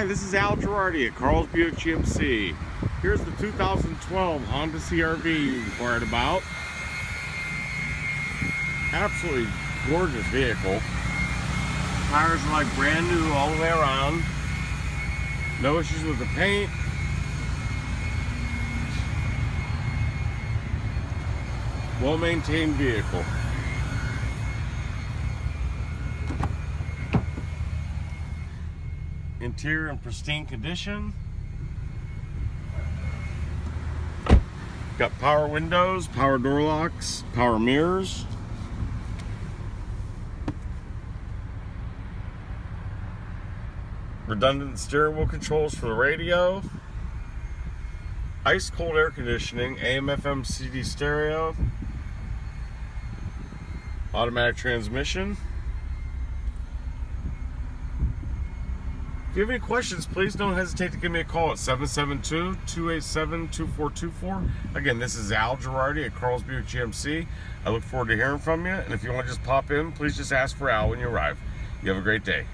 Hi, this is Al Girardi at Carl's Buick GMC. Here's the 2012 Honda CRV you inquired about. Absolutely gorgeous vehicle. Tires are like brand new all the way around. No issues with the paint. Well-maintained vehicle. Interior in pristine condition. Got power windows, power door locks, power mirrors. Redundant steering wheel controls for the radio. Ice cold air conditioning, AM FM CD stereo. Automatic transmission. If you have any questions, please don't hesitate to give me a call at 772-287-2424. Again, this is Al Girardi at Carl's Buick GMC. I look forward to hearing from you. And if you want to just pop in, please just ask for Al when you arrive. You have a great day.